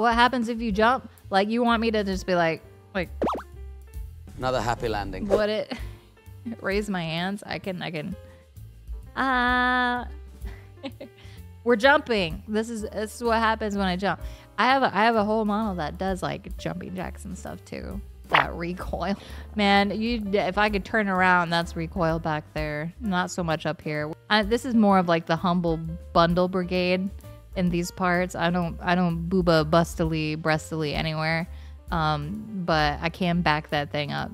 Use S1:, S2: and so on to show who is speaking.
S1: What happens if you jump? Like you want me to just be like, like
S2: Another happy landing.
S1: what it raise my hands? I can i can uh we're jumping. This is this is what happens when i jump. I have a i have a whole model that does like jumping jacks and stuff too. That recoil. Man you if i could turn around that's recoil back there. Not so much up here. I, this is more of like the humble bundle brigade in these parts. I don't i don't booba bustily breastily anywhere. Um but i can back that thing up